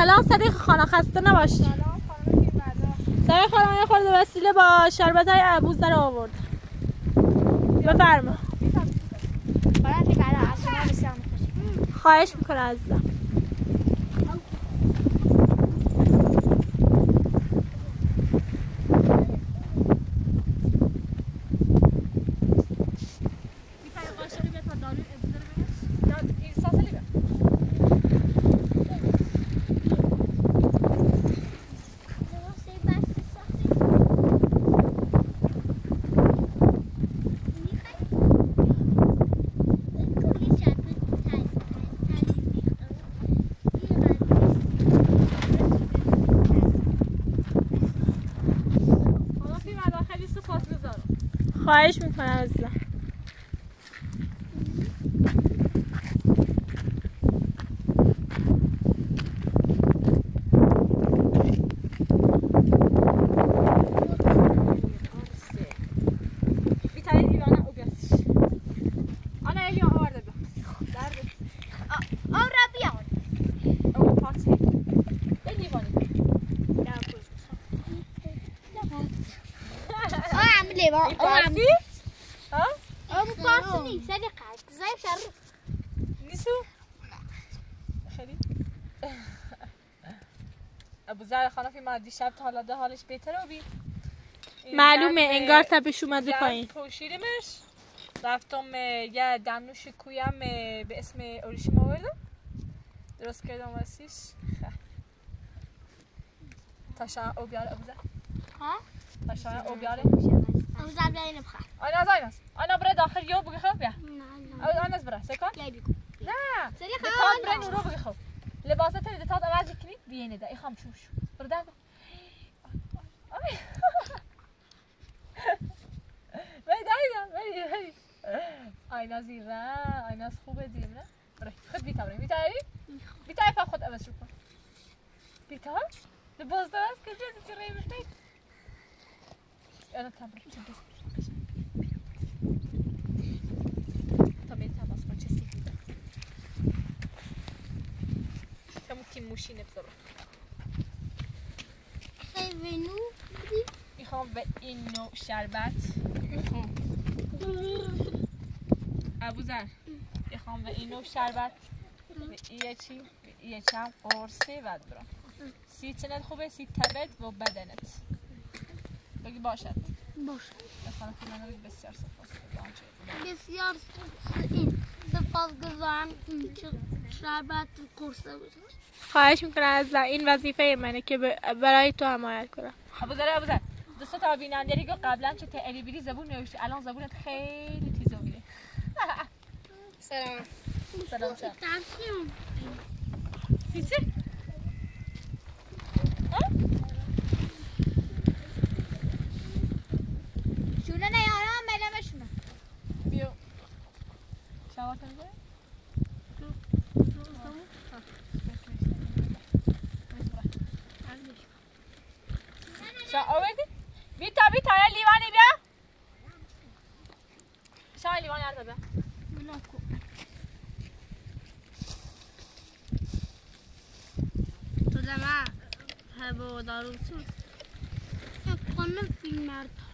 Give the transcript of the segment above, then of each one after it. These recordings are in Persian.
سلام. صدیق خانه خسته نباشی سلام خانم سر خانم یه خورده وسیله با شربت های عبوز در آورد. بفرما. خواهش می‌کنه عزیزم خواهش می‌کنم عزیزم لیوان فارسی؟ ها؟ ابو فارسی نیست ولی قد زای شر نیسو؟ خیلی ابو زر خانه فی مادی شب تا حالا ده حالش بهتره و بی معلومه انگار تپش اومده پایین. پوشیدمش رفتم یه دمنوش کویم به اسم اوریشی آوردم درست کردم واسیش. تاشا او بیاره ابو زر ها؟ تاشا او بیاره ابو زر بیاره نبخواه آنا زایناس آنا برای داخل یو بگی خوب بیا. نه او آناس برای سکن. نه بگو. نه. سری برای خواه نورو بگی خوب لباسات رو دتات عوض کنی. بیینه ده ایخام شو شو. برو قوي بعيد عيدا بعيد بعيد آينا آه، زيرا آينا خوبة ديمنا رح خد بيتا بري بيتا اي بيتا اي فاخد أبس شوفا بيتا؟ لبوز دواز كل جزء تري مش بيت أنا تابر تبس ممكن مشي نبذره. Savez-nous می‌خوام به این نوع شربت. ابوذر می‌خوام به این نوع شربت. به یه چی؟ به یه چم قرصی ود برم. سی چنت خوبه سی تبت و بدنت. بگی باشد. باش بخوام که من بسیار سپاس بسیار سپاس. گذارم شربت قرصه بود خواهش می‌کنم از این وظیفه منه که برای تو حمایت کنم. ابوذر ابوذر دوستا تا بینندگی که قبلا چه تعلی بیری زبون نوشتی. الان زبونت خیلی تیزو بیره سلام. سلام ترسیم سی چه؟ شونه نیارم بله بشونه بیو شما کنگوه؟ شا آوردی؟ بیتا بیتا یه لیوانی بیا شما لیوانی هر بیا تو دمه هبه دارو سوز کنم فیلم مرد تلوی؟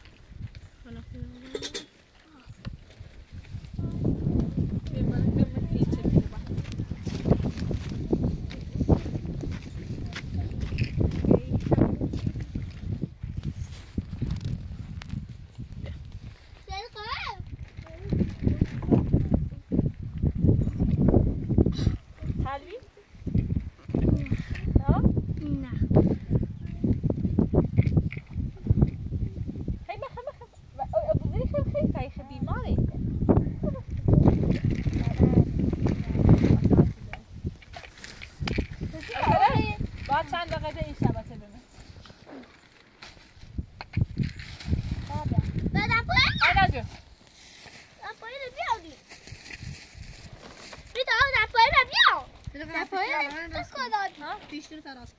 তার আজকে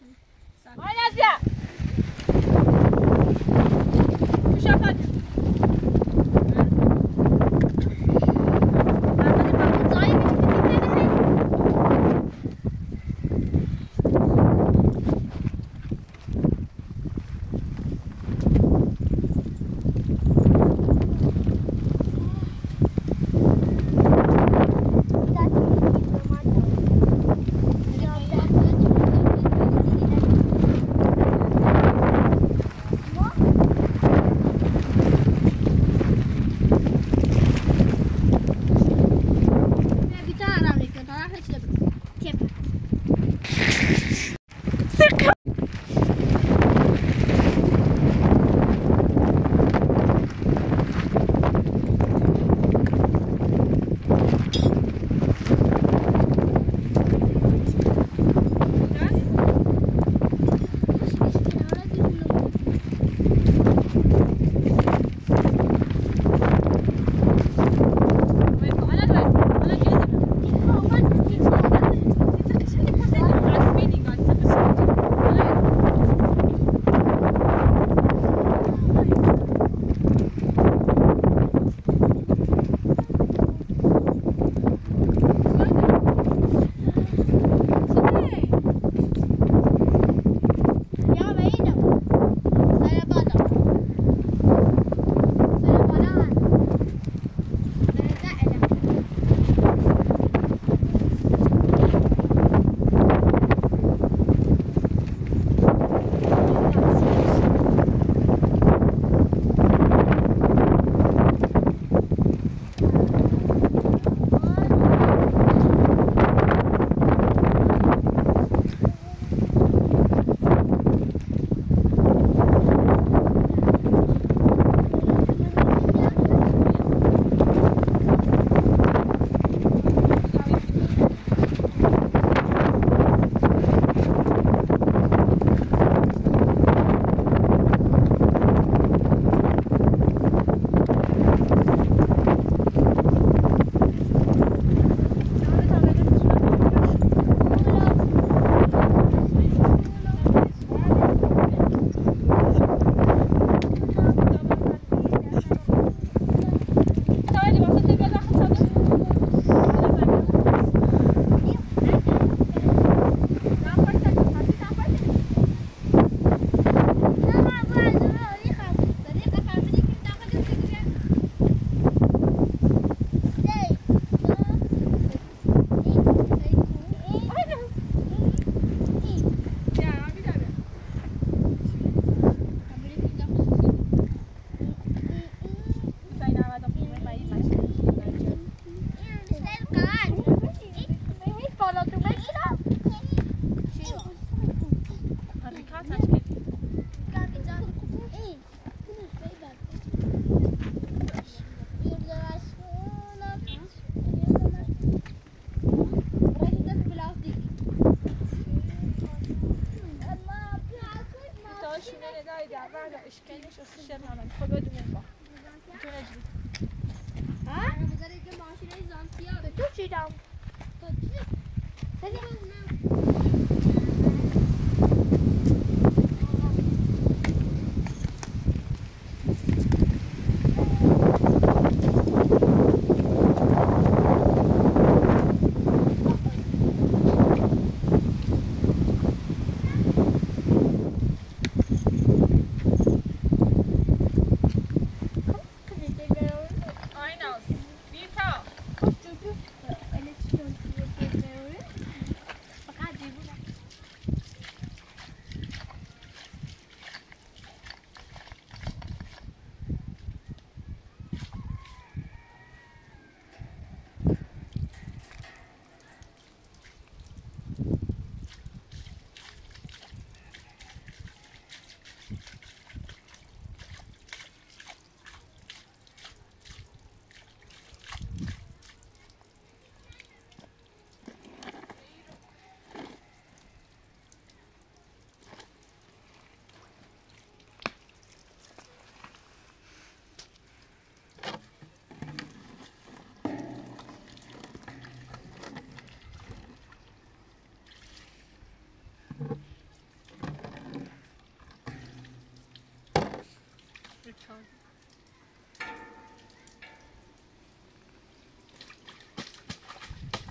charger.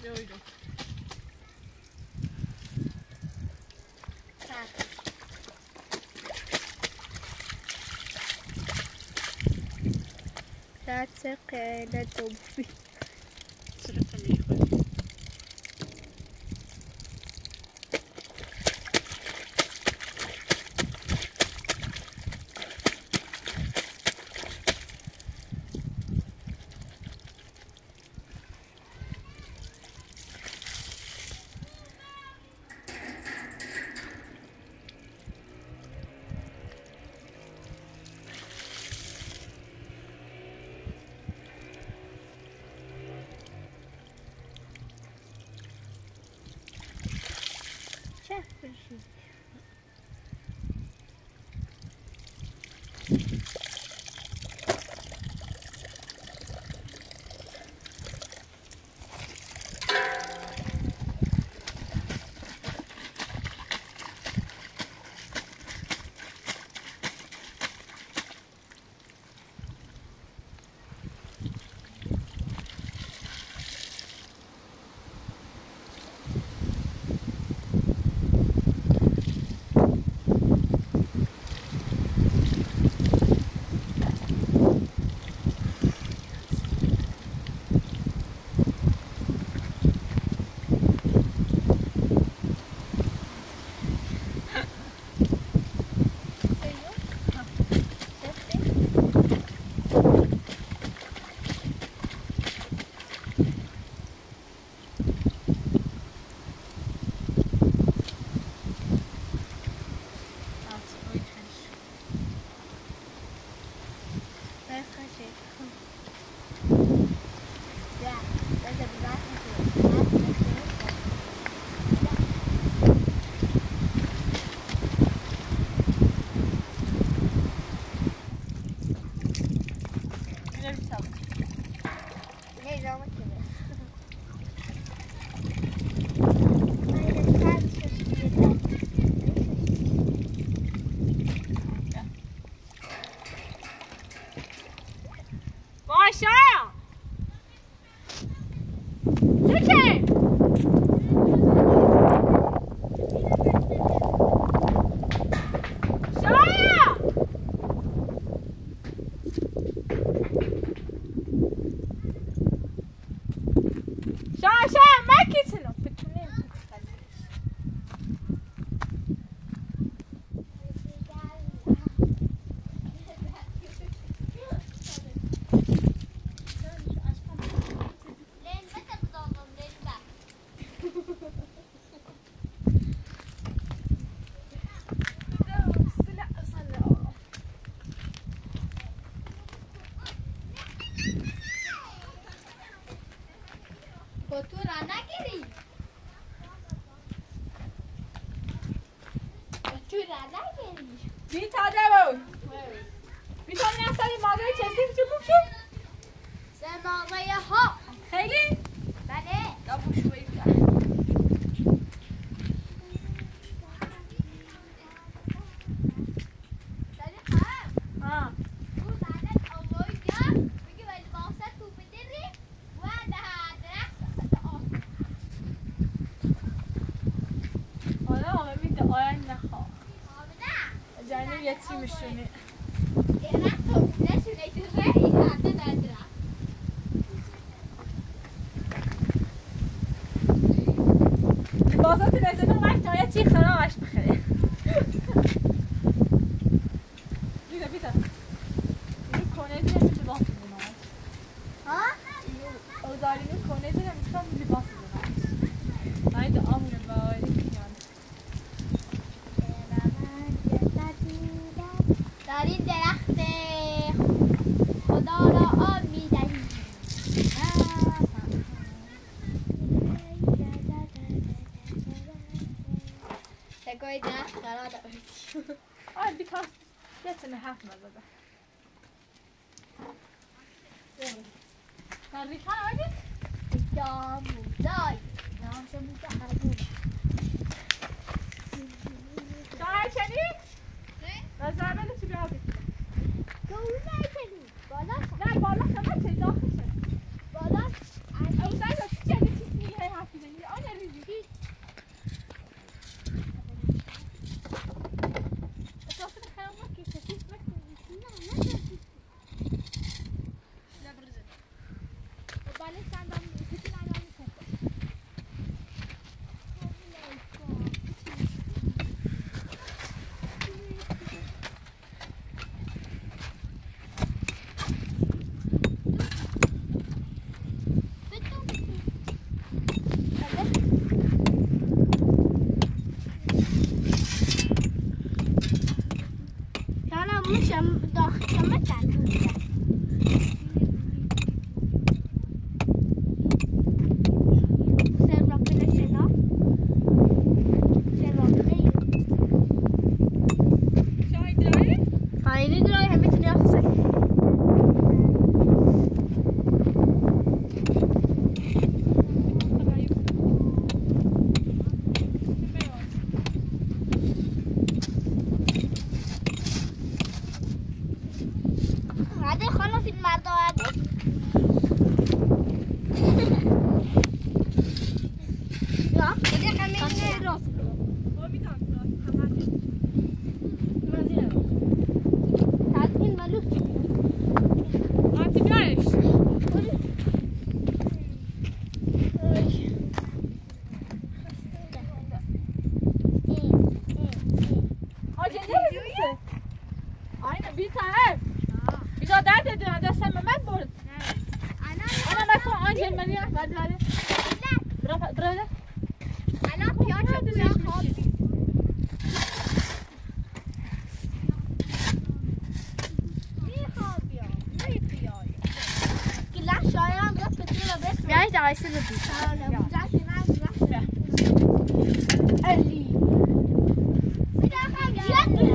There we go. That's okay, that's okay. Vitadeu! می‌تونی از سری مادر چسی بچه بوشو؟ سه مادر ها خیلی؟ بله 什么的。Shut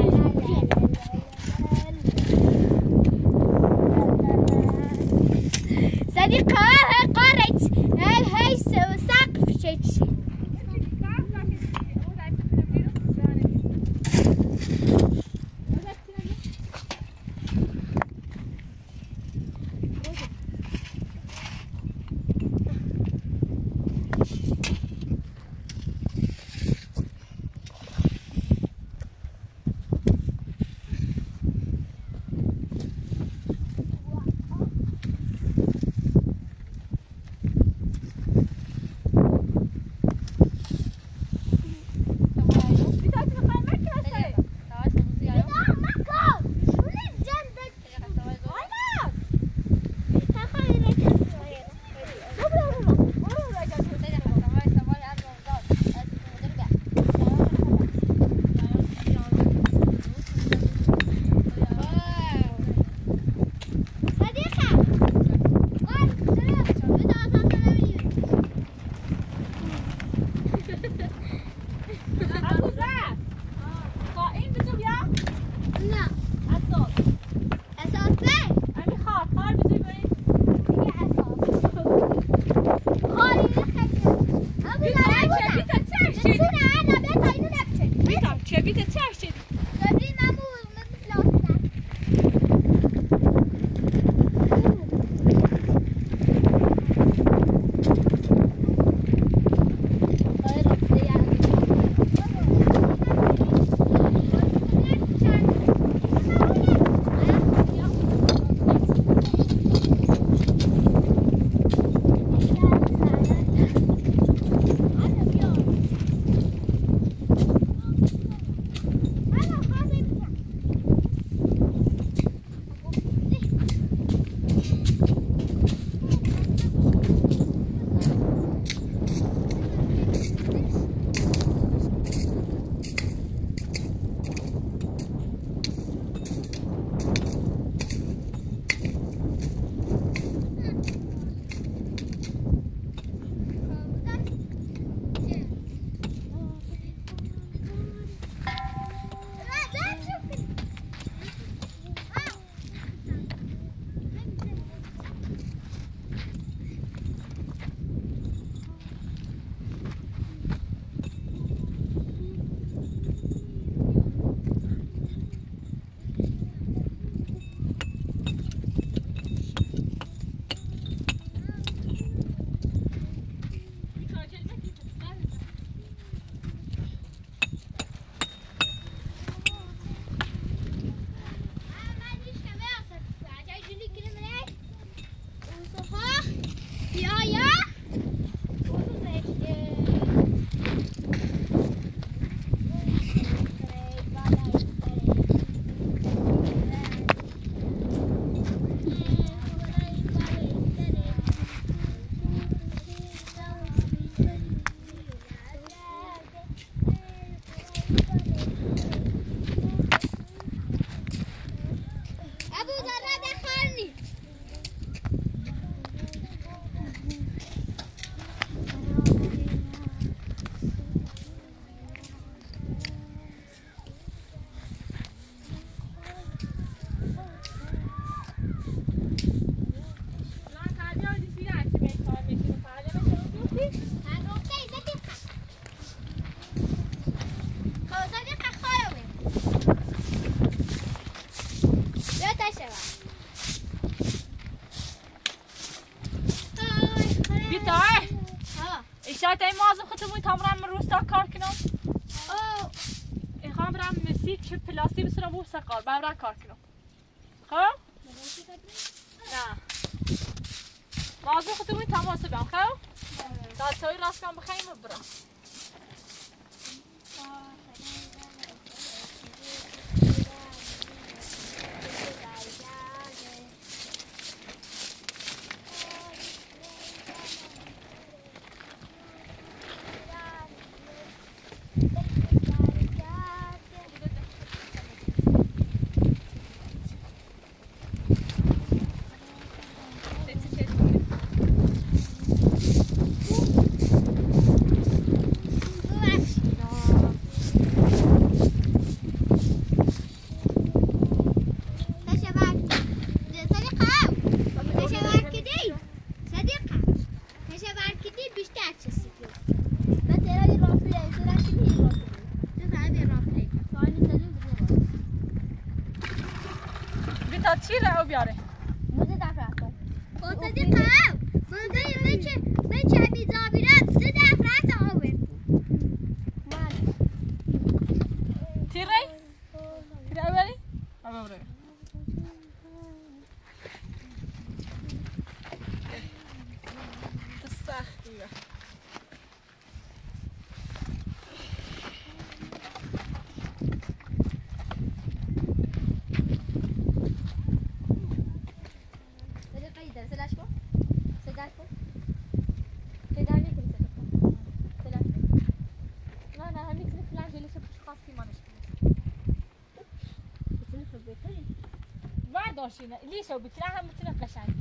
ماشینه لیسو بتونه هم می‌تونه قشنگ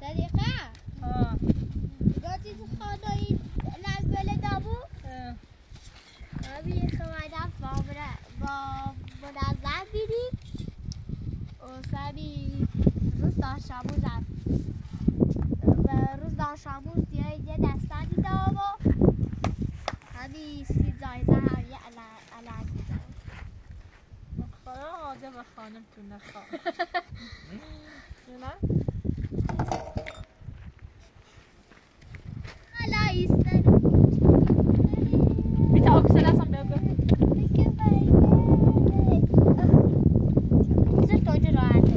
صدیقه ها گاتی خانایی نزبل دابو ابی خواهد با با منظم بیدی و سبی روز داشتموز و روز داشتموز دیگه یه دستان دیده و هذه سی جایزه هم یه علک دیده خدا آده و خانم تو نخواه نه؟ حالا ایستن بیتا اکسل هستم بگو زیر توجه راحته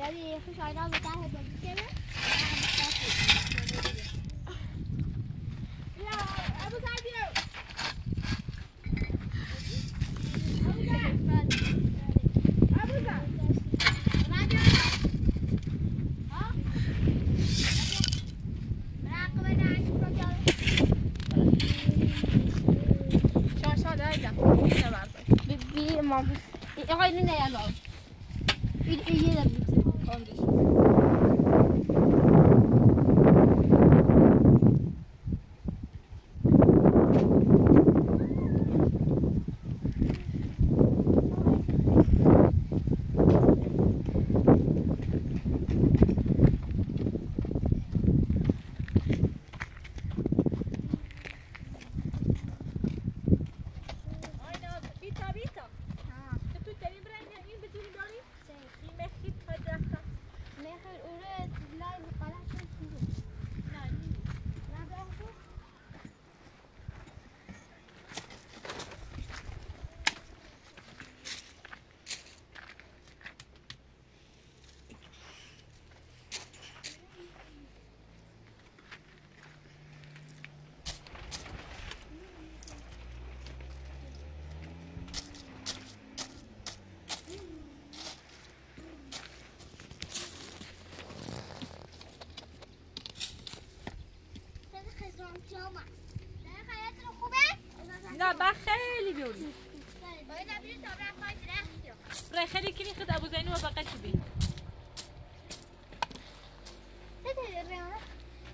Daddy, if we try now, look at him, but you can't. Şaşa da öyle. Bir, bir, bir, bir, bir, bir, bir, bir, bir, نه من خیلی بیوری برای خیلی کنی خود ابو زینو و بقیت بی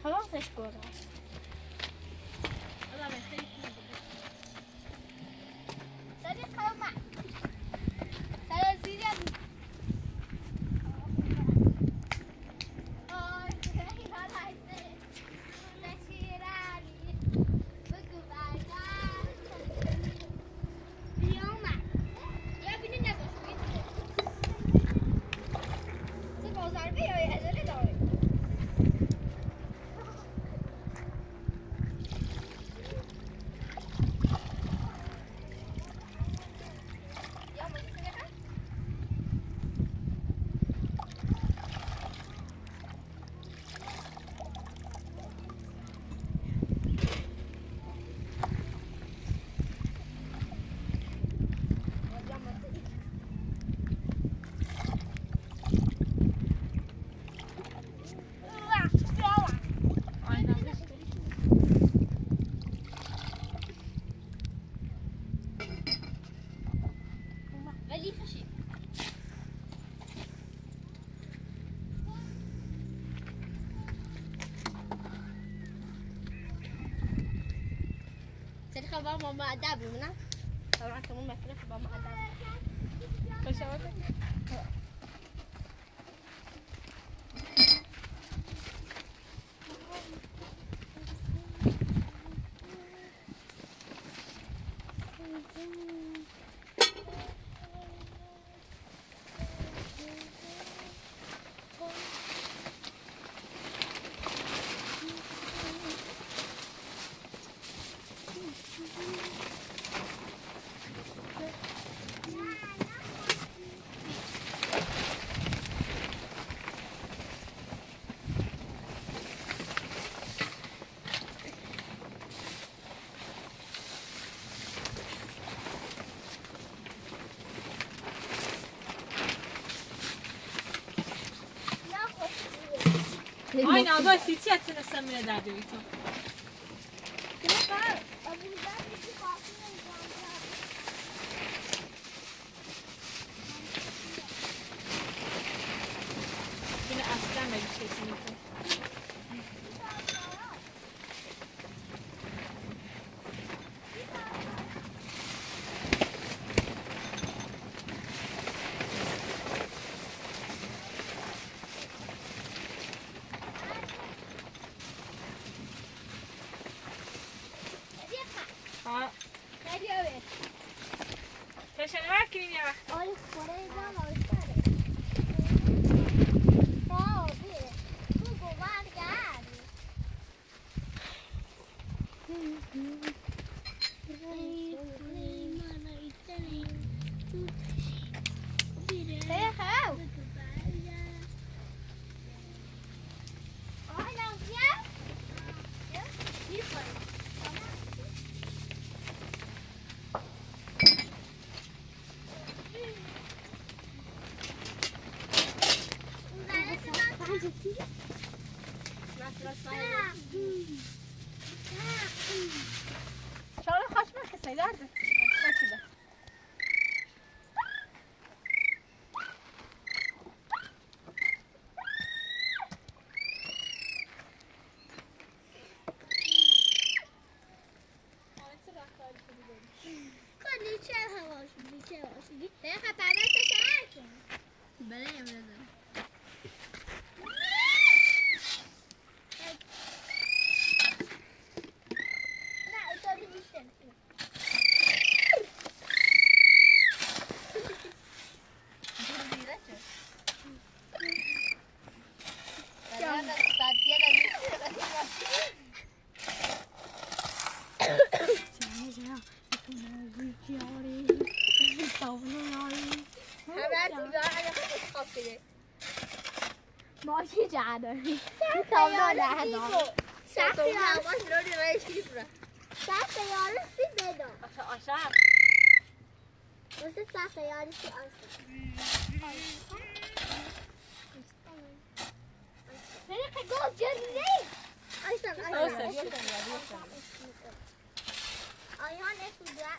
خلاصش کنم كان بابا ما أدابي منا طبعا كمان ما كنا بابا ما أدابي كل شوية Aynı anda siti etsin sen bile derdi Şeyler de. Bak şurada. January. Então não dá, não. Sete horas. Sete horas e meia. Acha? Você sete horas e acha. Será que gol de January? Ayşan, Ayşan. Ayhan estudia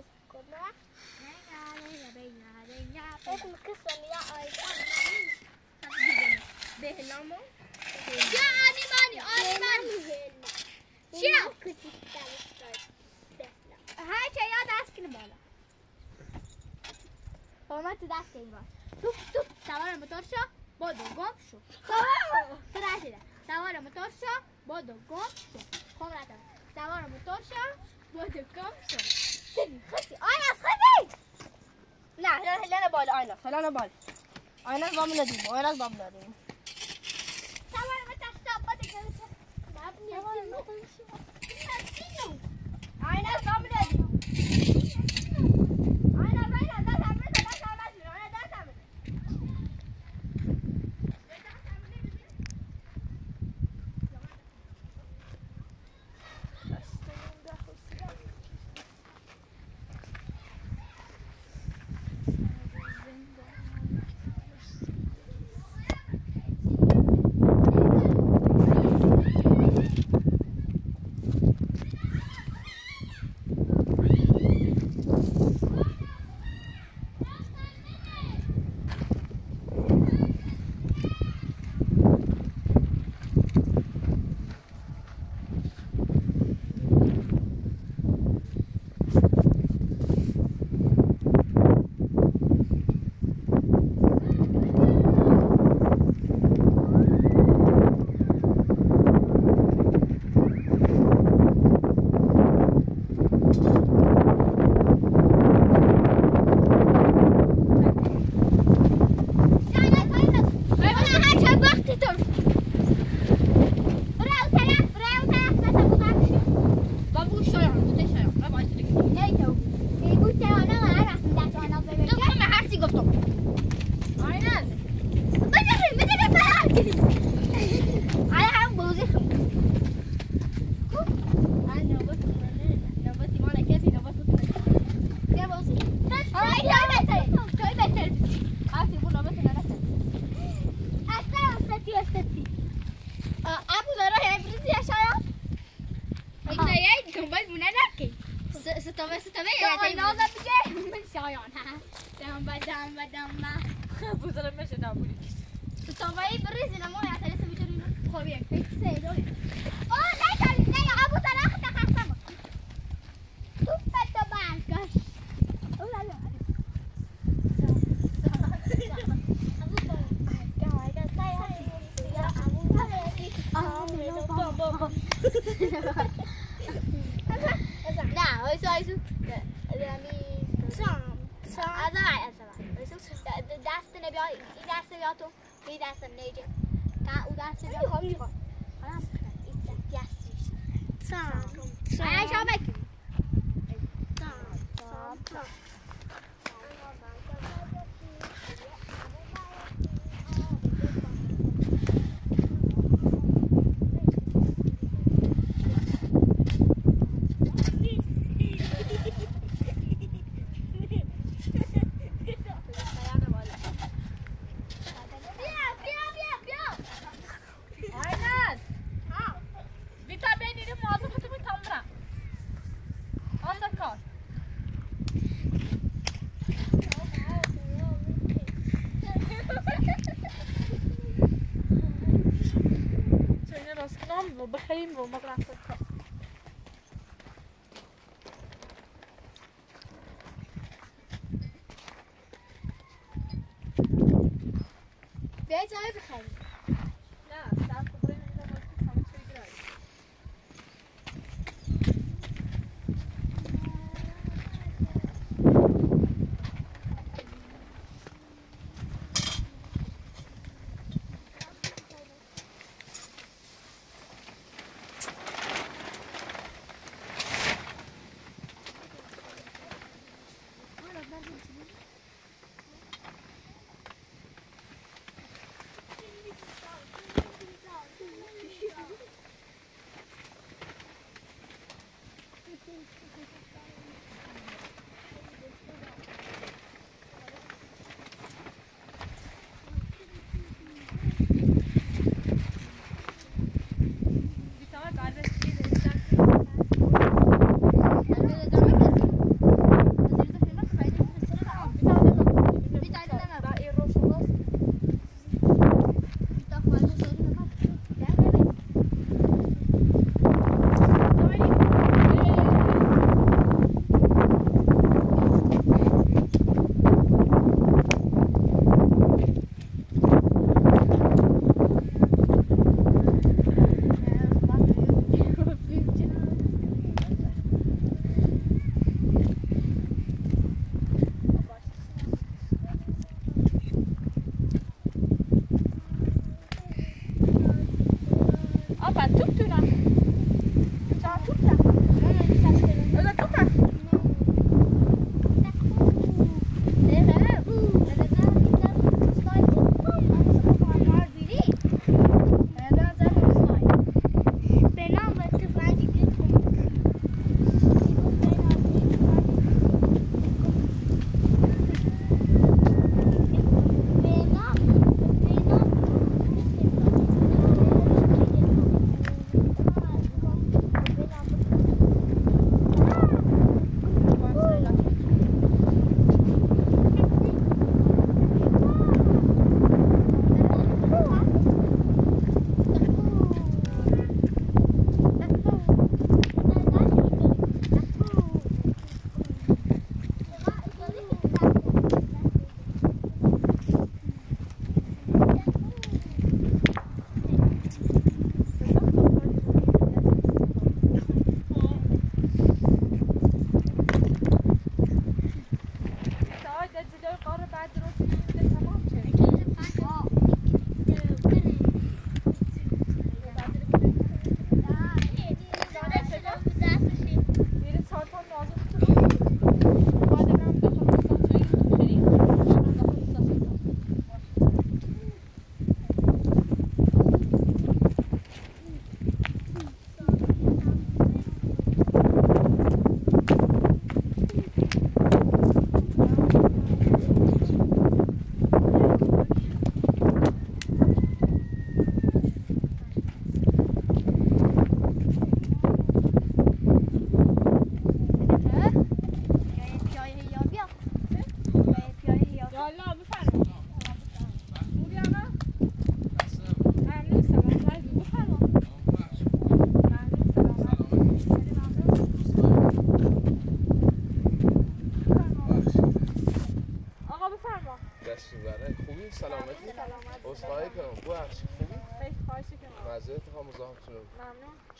escolar. Venga, venga, venga, venga. Es mi casa, mira, Ayhan. أيضا بهنامو يا أني ماني أني ماني شو هاي شيء يا داسكن بالا. ما تداسكن بالا توپ توپ سوار موتور شو بادو گم شو. تو رشیده سوار موتور شو بادو گم شو. خب رفتم. سوار موتور شو بادو گم شو. خطی آیا از خطی نه هلنا بالا آینا. هلنا بالا. آینا با من ندیم آینا با من ندیم شایان ها دم بدم بدم بوزره میشه نبودی ستوه بریزی نمو یا ترسه می‌تونی خب یک فکر سه دولی آه نه نه یا ابو داره خدا خستم تو بده برگاش اولا لا نه وایسا وایسا از بعد از بعد دست نبیا این دست بیا تو این دست نیجه تا او دست بیا تو این دست آیا شما بکن بیا بیا بیا بیا آیناز بیتا بینید موظف تو بیتا مرم آسا کار تو اینه راست کنم و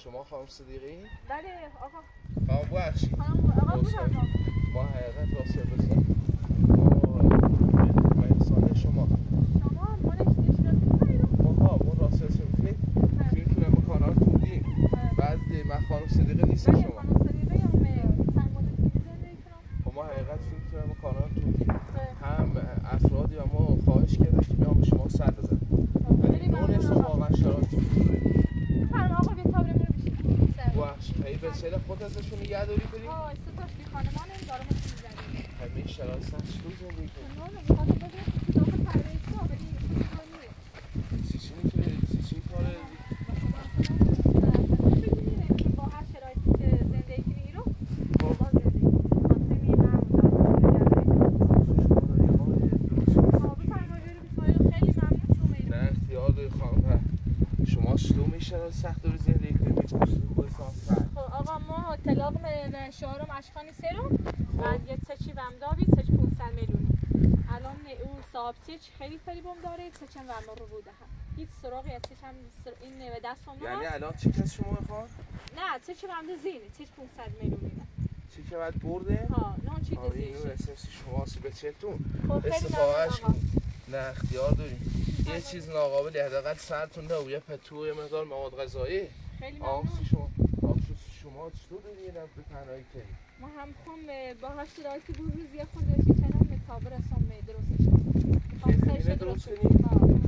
شما خانم صدیقی؟ بله آقا. خانم بخشی خانم آقا بودم. ما حقیقت را سرویس بله. بله. خانم صدیقه نیست بله، شما. خانم صدیقه یا خب، ما حقیقت فیلم تو هم کانال تودی هم افرادی ما خواهش کرده که بیام شما سر بزن ولی خب، نون اسم واقعا شرایط ای به سر خود ازشون نگه داری بریم؟ آه سه تاش دی خانمان این دارم همه شرایط سخت چطور زندگی کنیم؟ سیچ خیلی فریبم داره سچم ورما رو بوده هم. هیچ سراغی از سچم سر... این به دستم یعنی الان چی کس شما می‌خواد؟ نه چه بنده زینه چه 500 میلیونی نه چی که باید برده؟ ها نه چی دیزیش اینو اسمسی شما به چهتون خب آقا. نه اختیار داریم. یه چیز ناقابلی حداقل سرتون ده و یه پتو و یه مقدار مواد غذایی. خیلی ممنون. شما آقا شما چطور یه نفت تنهایی کنی؟ ما هم خم با هشت راکی بود روز یه خود داشتی کنم به تابر اسم درستش کنم. خیلی درست درست کنم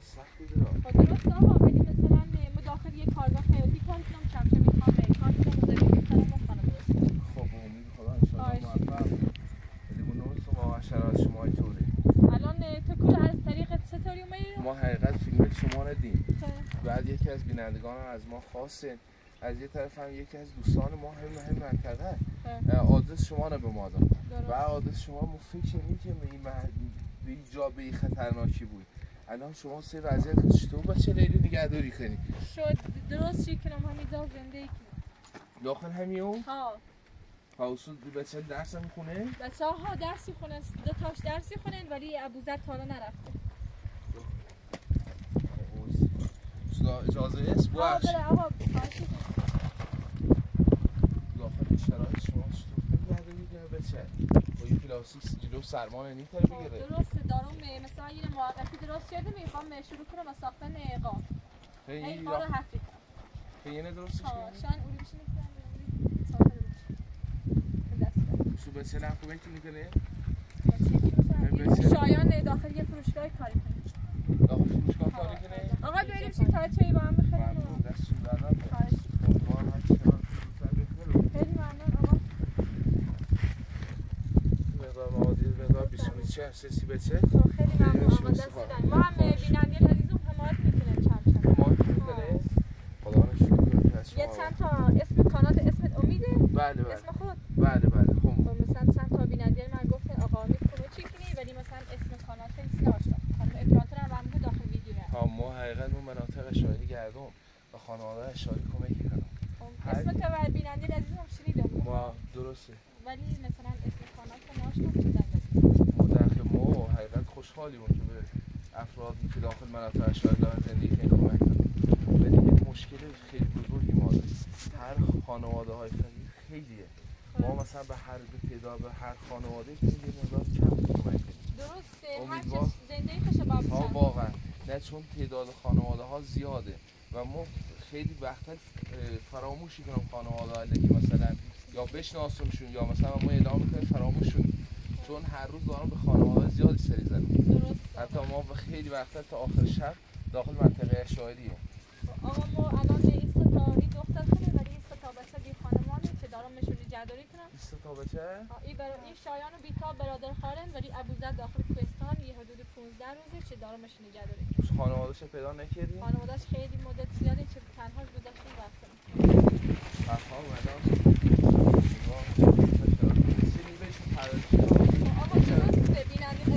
سختی خب درست آقا ولی مثلا ما داخل یه کارگاه خیاطی کار کنم چم چم می‌خوام کار کنم می‌کنم و خانه درست خب امید خدا انشاءالله. موفق اون نوع شما شرایط شما اینطوره الان تو کل از طریق ستاری اومدی ما حقیقت فیلم شما رو دیم بعد یکی از بینندگان از ما خواستن از یه طرف هم یکی از دوستان ما هم هم منطقه. آدرس شما رو به ما داد. و آدرس شما ما فکر که به این مح- به این جا به این خطرناکی بود. الان شما سه وضعیت چطور با چه لیلی نگهداری کنی؟ شد. درست چی کنم همینجا زندگی داخل همین ها. هاوسو بچه درس هم می‌خونه بچه ها درسی خونن دو تاش درسی خونن ولی ابوذر تا حالا نرفته اجازه است؟ آقا خواهش می‌کنم. داخل شرایط شما چطور بچه با یه پلاستیک جلو سرما نمی‌تونه خب، بگیره. درسته دارم مثلا یه موقتی درست شده می‌خوام شروع کنم با ساختن قاب این خیلی کارو حفی کنم خیلی درستش ها کنی شان اولی بشه ساختن به نه خوبه که می‌کنه؟ شایان داخل یه فروشگاه کاری کنه. داخل فروشگاه کاری کنه؟ آقا بریم چی؟ تا چایی با هم ممنون دستون خواهش. بهتره. خیلی ممنون آقا مقدار موادی مقدار 20 چه؟ سسی بچه خب، خیلی ممنون. آقا. دست ما هم بیننده عزیزم حمایت می‌کنه چند چند ما می‌کنه خدا رو شکر کنیم از یه شما. چند تا اسم کانال اسمت امیده بله بله اسم خود بله بله خب خب مثلا چند تا بیننده من گفت آقا امید کنو چی کنی ولی مثلا اسم کانال خیلی ناشتا خانم اپراتور هم رمزه داخل ویدیو هست ها ما حقیقت اون مناطق اشاری گردم و خانواده اشاری کمک کنم خب، هر- اسم تو و بیننده عزیزم شنیدم ما درسته ولی مثلا اسم کانال تو ناشتا چیزا بزن ما داخل ما حقیقت خوشحالیم که به افرادی که داخل مناطق اشاری دارن زندگی کنیم کمک کنیم ولی یک مشکل خیلی بزرگی ما داریم هر خانواده های فقیر خیلیه ما مثلا به هر به تعداد به هر خانواده که یه مقدار کم کمک کنیم درسته هر امیدوار- چه زندگی خوشه با ها بچه‌ها. واقعا نه چون تعداد خانواده ها زیاده و ما خیلی وقتا فراموشی کنم خانواده ها که مثلا یا بشناسمشون یا مثلا ما اعلام می‌کنیم فراموششون چون هر روز دارم به خانواده زیادی سری درسته. حتی ما به خیلی وقتا تا آخر شب داخل منطقه اشایریه آقا ما الان این سه تا این دختر خونه ولی این سه تا بچه بی خانمانه که دارم نگهداری کنم. 20 تا بچه این برا... این شایان و بیتا برادر خالن ولی ابوذر داخل کوهستان یه حدود 15 روزه که دارم نشون نگهداری خانوادهش پیدا نکردیم خانواده‌اش خیلی مدت که تنها گذاشتیم رفتم تنها اومدم. آقا درسته بیننده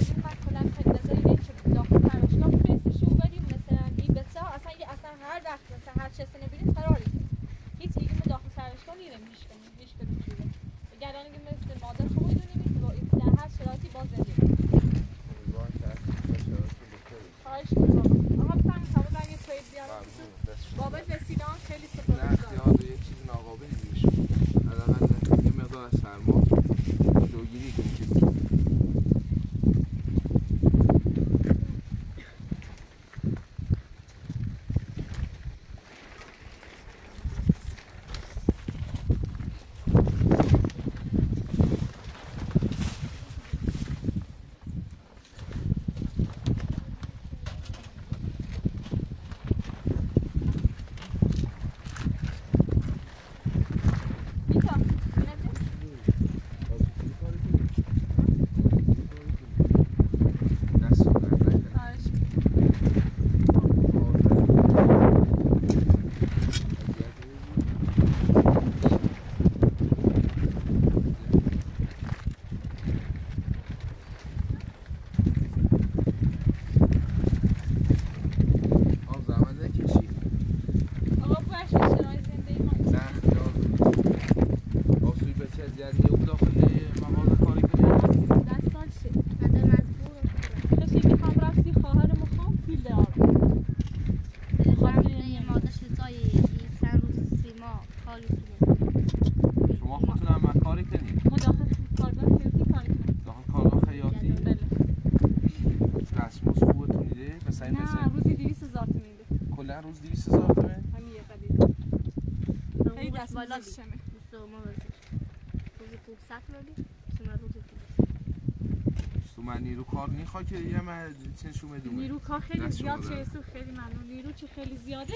تو من نیرو کار نیخوا که یه من چنشو میدومه نیرو کار خیلی زیاد چه سو خیلی ممنون نیرو چه خیلی زیاده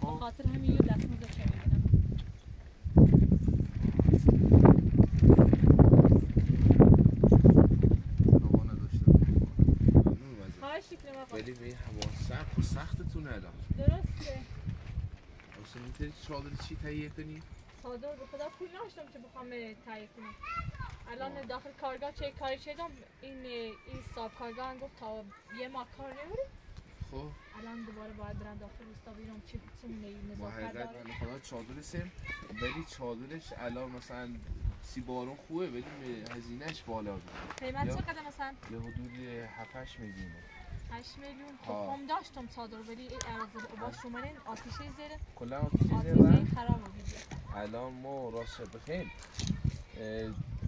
به خاطر همین یه دست مزد شمه میدم هوا نداشتم ممنون وزیر. خواهش می‌کنم آقا ولی به این هوا سخت و سختتونه الان درسته اصلا می‌تونی چادر چی تهیه کنی؟ صادر به خدا پول نداشتم که بخوام تهیه کنم. الان داخل کارگاه چه کاری شدم؟ این این صاحب کارگاه هم گفت تا یه ماه کار نمیری خب. الان دوباره باید برم داخل روستا ببینم چه با نظافت داره من خدا چادر سیم ولی چادرش الان مثلا سی بارون خوبه ولی هزینهش بالا بود. قیمت چقدر مثلا؟ یه حدود 7 میلیون 8 میلیون. خب هم داشتم صادر ولی این عوض با شماره آتیشه زیر کلا آتیشه آتیشه خراب الان ما راست بخیم.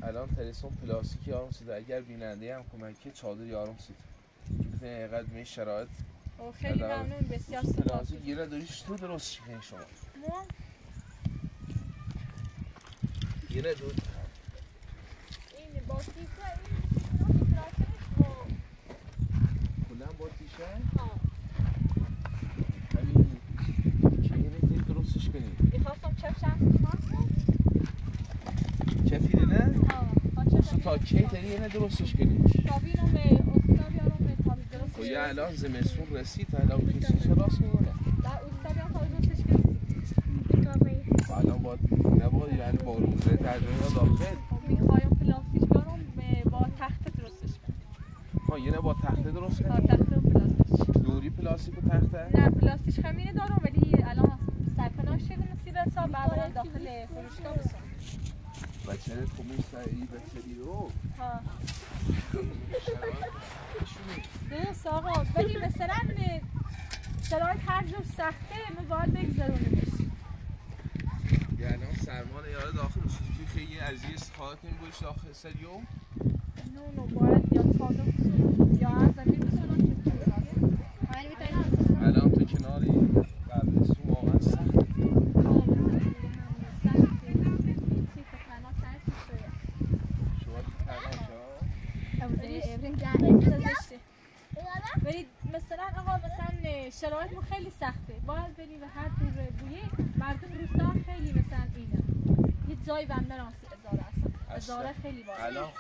الان تلسون پلاستیکی آرام سیده. اگر بیننده هم کمکی چادر یارم سید بتونی اینقدر می شرایط خیلی ممنون. بسیار پلاستیک سپاس. گیره داریش تو درست شکنی شما. ما؟ گیره دو این با کیسه این پلاستیکش با کلا با تیشه ها همین که اینه که درستش کنی می‌خواستم چپ نه؟ با چپ تا کی تری اینه درستش کنی تابینم استاد یارم تابی درست خب یه الان زمستون رسید تا الان کسیش راست میمونه در استاد یارم تابی درستش خب الان باید نباید یعنی با روزه تجربه said serio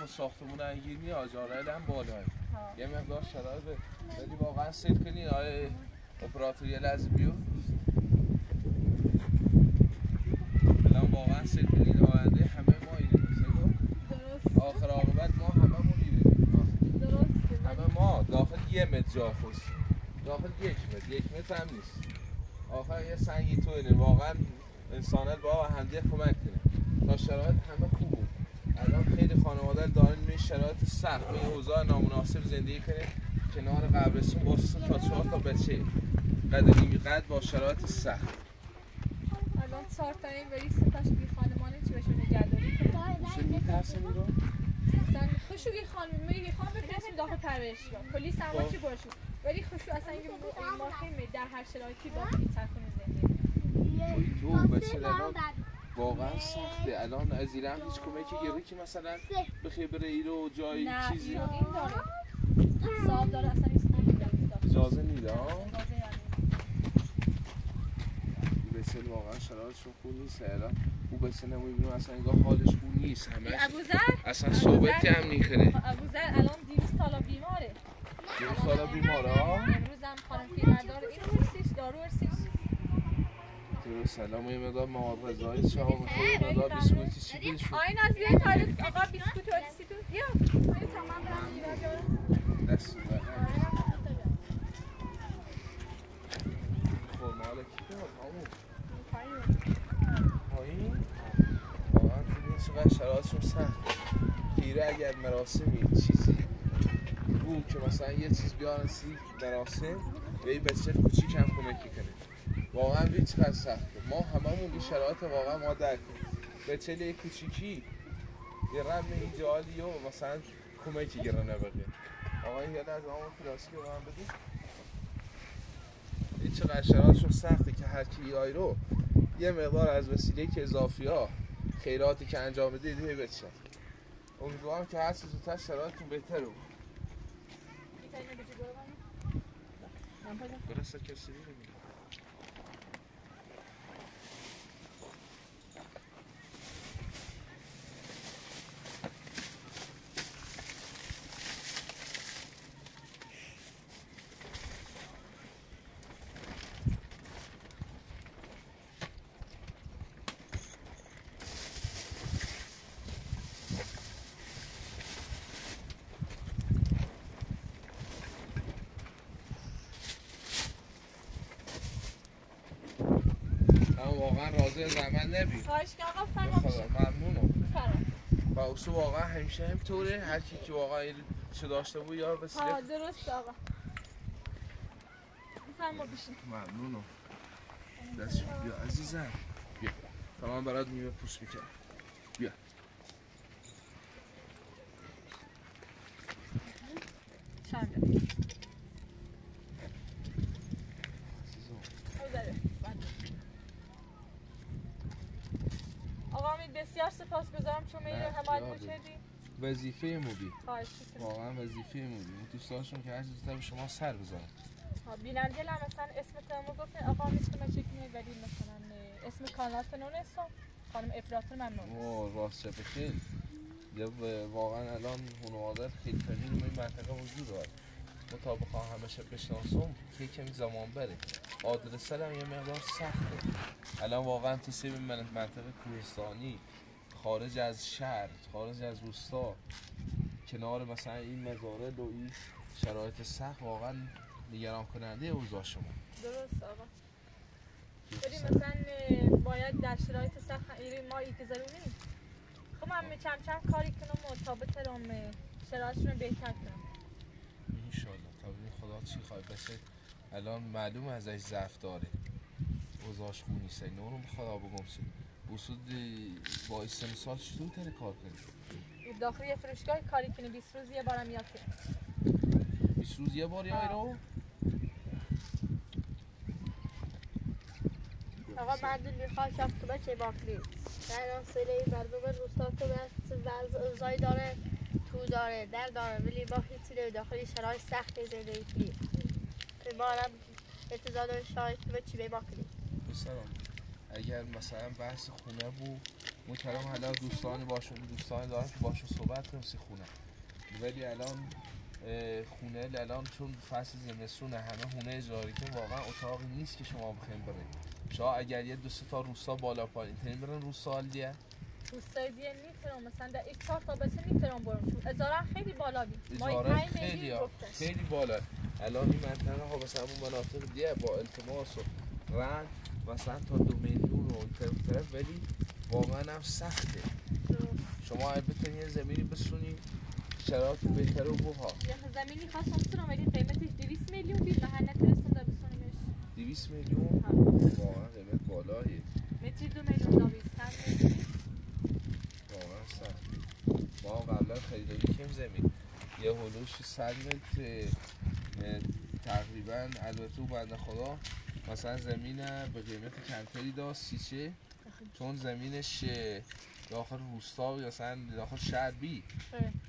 خود ساختمون انگیر می آجاره هم بالا. یه مقدار شرایط. ولی واقعا سیل کنی آیه اپراتور یه لحظه بیو. الان واقعا سیل کنی آینده همه ما اینه آخر عاقبت ما همه میریم درسته. همه ما داخل یه متر جا خوش داخل یک متر. یک متر هم نیست. آخر یه سنگی تو اینه واقعا انسانت با همدیگه کمک کنه. تا شرایط همه خوب بود الان خیلی خانواده دارن می شرایط سخت می اوضاع نامناسب زندگی کنه کنار قبرستون با سه تا چهار تا بچه قد نیمی قد با شرایط سخت. الان چهار تا این ولی سه تاش بی خانمانه چی بهشون نگهداری؟ کنه؟ مثلا خوشو بی خانم میگه خانم بفرستیم داخل پرورشگاه کلی سرما چی باشون ولی خوشو اصلا اینکه ما خیلی در هر شرایطی با کنه زندگی. تو بچه واقعا سخته. الان از ایران هیچ کمکی گیری که مثلا بخیر بره ایرو جای نه چیزی؟ اینو این داره. صاحب داره اصلا اجازه میده یعنی. بسیار واقعا شرایطشون خوب نیست الان او بسه نمی‌بینیم اصلا انگار حالش خوب نیست همش اصلا صحبتی هم نیکنه ابوذر الان 200 سالا بیماره. یه سالا بیماره ها امروز هم خانم پیرمرد داره. این دارو سلام یه مقدار مواد غذایی چه ها میخوایی مقدار بیسکویتی چی بیشون آین از بیای تایلت آقا بیسکوت و چیزی تو بیا. تمام برم. دست بر خب مال کی داد همون پایین واقعا تو این چقدر شرایطشون سخت. خیره اگر مراسمی چیزی بود که مثلا یه چیز بیارن سی مراسم به این بچه کوچیک هم کمکی کنه. واقعا ببین چقدر سخته ما هممون این شرایط واقعا ما درک بچه یه کوچیکی یه رم ایجالی و مثلا کمکی گرانه بگه آقا یه لحظه همون پلاستیک رو هم بدیم این چقدر شرایطشون سخته که هر کی رو یه مقدار از وسیله که اضافی ها خیراتی که انجام بده دیگه بچن امیدوارم که هر چیز زودتر شرایطتون بهتره بود. برسه کسی؟ رو زحمت نبی. خواهش که آقا فرما ممنونم. و اصول واقعا همیشه همینطوره. هر کی که واقعا چه داشته بود یار بسیار ها درست آقا. فرما بشین. ممنونم. دست بیا عزیزم. بیا. تمام برات میوه پوست می‌کنم بیا چند بسیار سپاس گذارم چون میره حمایت می‌کردی وظیفه موبی واقعا وظیفه موبی اون دوستاشون که هر زودتر به شما سر بزنن بیننده هم مثلا اسم تمو گفتن آقا می‌تونه چکنی ولی مثلا اسم کانال نون اسم. خانم افراتون ممنون. او راست چه بخیر واقعا الان خانواده خیلی فرمی روی منطقه وجود داره. مطابق همشه بشناسم که کمی زمان بره. آدرس هم یه مقدار سخته الان واقعا تو سیب منطقه کوهستانی خارج از شهر خارج از روستا. کنار مثلا این مزارع و این شرایط سخت واقعا نگران کننده اوضاع شما. درست آقا. ولی مثلا باید در شرایط سخت ما ای که ضروری خب من چند چند کاری کنم و تا بترم شرایطشون بهتر کنم انشالله تا خدا چی خواهد بشه الان معلوم ازش ضعف داره اوضاعش خونی سه نورو خدا بگم بسود با سال چطور تره کار کنی؟ داخل یه فروشگاه کاری کنی 20 روز یه بارم یاد کنی 20 روز یه بار یای رو؟ آقا مردم می‌خواد شفت بچه باکلی در آن سله مردم روستا که وضع اوضاعی داره تو داره در داره. ولی با هیچی داخلی شرایط سخت زندگی ما هم انتظار شاید به چی به باکلی اگر مثلا بحث خونه بود محترم حالا دوستان باشون دوستان دارم که باشون صحبت کنم سی خونه. ولی الان خونه الان چون فصل زمستون همه خونه اجاری که واقعا اتاقی نیست که شما بخواید برید شما اگر یه دو تا روستا بالا پایین تیم برن روستا دیگه روستای دیگه می‌تونم مثلا در این چهار تا بسه می‌تونم برم چون ازاره خیلی بالا بید ازاره خیلی خیلی بالا. الان این منطقه ها مثلا اون مناطق دیگه با التماس و رنگ مثلا تا دو میلیون و طرف طرف. ولی واقعا هم سخته. شما بتونی یه زمینی بسونی شرایط بهتر و بوها. یه زمینی خواستم بسونم ولی قیمتش 200 میلیون بید من نترستم در بسونیمش. 200 میلیون؟ واقعا قیمت بالایی متری دو میلیون داویستن واقعا سخت ما قبلا خریداری کم زمین. یه هلوش 100 متر تقریبا. البته بنده خدا مثلا زمین به قیمت کمتری داشت سیچه چون زمینش داخل روستا یا مثلا داخل شهر بی.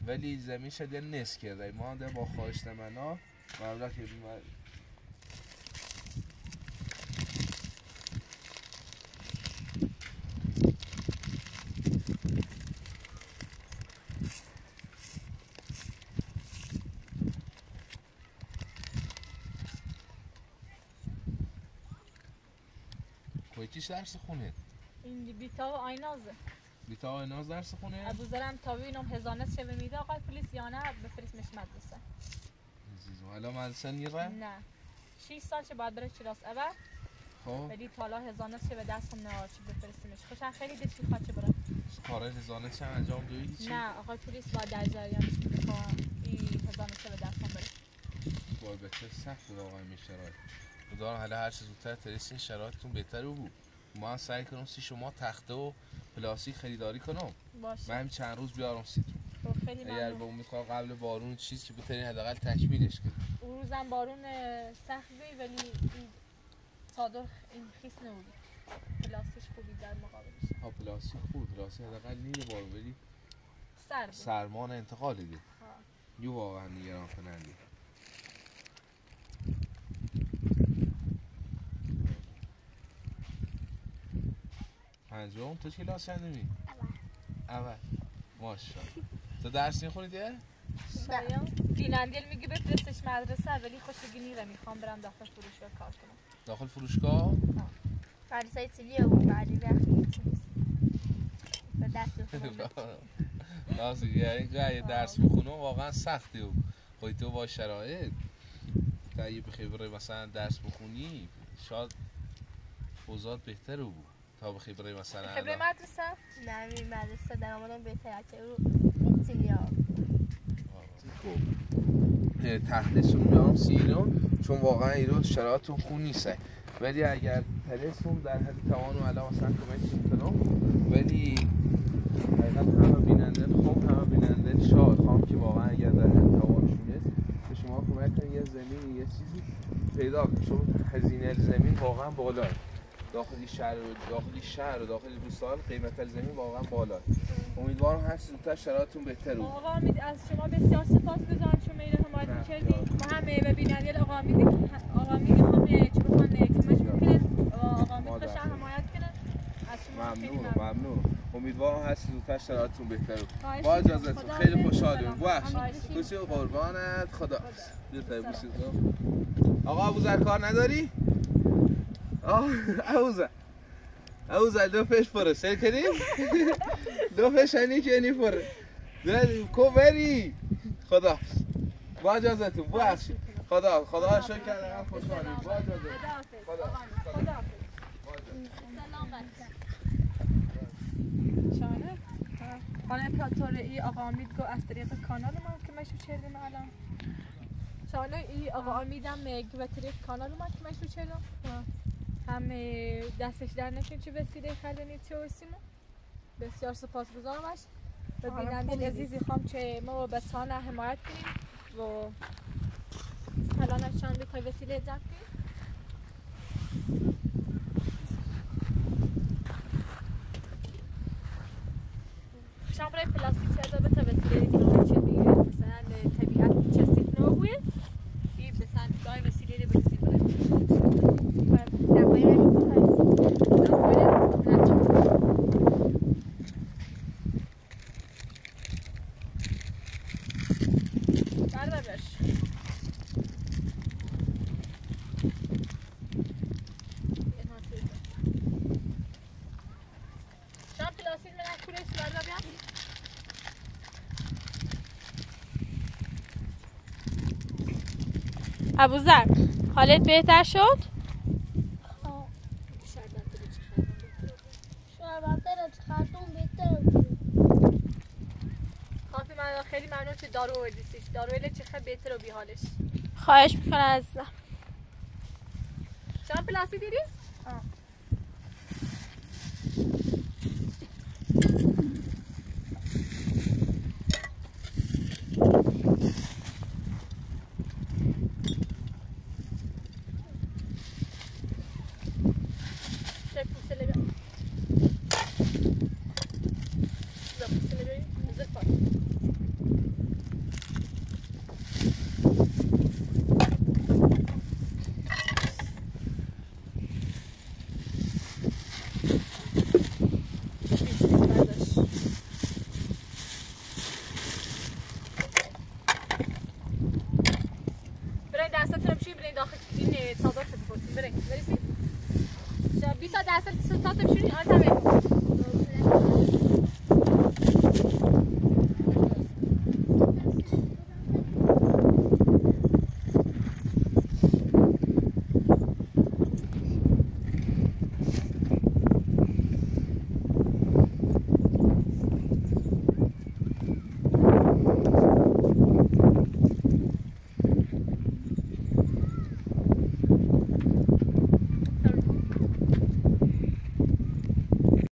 ولی زمین شد یه نس کرده. ما با خواهش منا مبلغ که چیش درس خونه؟ این بیتا و آینازه بیتا و آیناز درس خونه؟ ابو زرم تاوی اینم هزانه چه میده آقای پلیس یا نه بفرست مش مدرسه عزیزم حالا مدرسه نیره؟ نه 6 سال چه باید بره کلاس اول خب ولی تالا هزانه چه به دستم نه چه بفرستیمش خوشن خیلی دشی خواد چه بره کار هزانه چه انجام دوید چی؟ نه آقای پلیس با در جریان می‌خوام این هزانه چه به دستم بره وای بچه سخت واقعا میشه خدا حالا هر چه زودتر ترسین شرایطتون بهتر بود ما سعی کنم سی شما تخته و پلاستیک خریداری کنم. باشه. من چند روز بیارم سیتون خب، خیلی اگر به امید قبل بارون چیز که بتونی حداقل تکمیلش کنی اون روزم بارون سخت ولی صادر این خیس نبود پلاستیش خوبی در مقابلش. ها پلاستیک خوب پلاستیک حداقل نیل بارون ولی سرد سرمان انتقال دیگه یو واقعا نگران کننده. پنجم. تو چی کلاس چندمی؟ اول. اول. ماشاءالله. تو درس می‌خونی دیگه؟ شاید بینندیل میگه بفرستش مدرسه ولی خوشگی نیره می‌خوام برم داخل فروشگاه کار کنم. داخل فروشگاه؟ مدرسه تیلیه بود بعدی وقتی به دست یعنی درس بخونم واقعا سختی و خواهی تو با شرایط. تا یه بخیر برای مثلا درس بخونی شاید اوزاد بهتر بود. تا بخیر برای مثلا خبره مدرسه؟ نه این مدرسه. در آمدن بهتر چه رو تیلیا تختشون میام سیرون چون واقعا ایرو شرایطون خون نیسته ولی اگر ترسون در حد توان و علا مثلا کمک می‌کنم ولی حقیقت همه بیننده خوب همه بیننده شاد. خواهم که واقعا اگر در حد توانشون است به شما کمک کنید یه زمین یه چیزی پیدا کنید چون هزینه زمین واقعا بالاه داخلی شهر و داخلی شهر و داخلی روستان قیمت زمین واقعا بالا. امیدوارم هر زودتر شرایطتون بهتر بود. آقا امید از شما بسیار سپاس گذارم. چون میره حمایت می‌کردی ما هم به بیننده آقا امید آقا امید هم چه بخوان کمش آقا امید خوش حمایت کنن از شما ممنون. ممنون امیدوارم هر زودتر شرایطتون بهتر بود. با اجازهتون. خیلی خوشحالیم. بخش بوسی و قربانت. خدا. آقا ابوذر کار نداری؟ آه اوزه اوزه دو فش پره. سر کنی؟ دو فش هنی که هنی پره. کو بری؟ خدا. با اجازتون بخشی خدا خدا شکر کرده خوشحالی با اجازتون خدا خدا شانه حالا امپراتور ای آقا امید گو از طریق کانال ما که مشو چردیم الان. شانه ای آقا امیدم گو به طریق کانال ما که مشو چردیم هم دستش در نکن چه وسیله خلنی تیوسیمو بسیار سپاس گذارمش و بیننده عزیزی خوام چه ما به سانه حمایت کنیم و الان چند تا وسیله جمع کنیم شامل پلاستیک چه به تا وسیله دیگه چه دیگه. مثلا طبیعت چستیت نوگویه این مثلا دای وسیله برسیم ابوذر حالت بهتر شد؟ خیلی ممنون که دارو وردیسیش دارو چه بهتر و بیحالش خواهش می‌کنم عزیزم شما پلاسی دیدی؟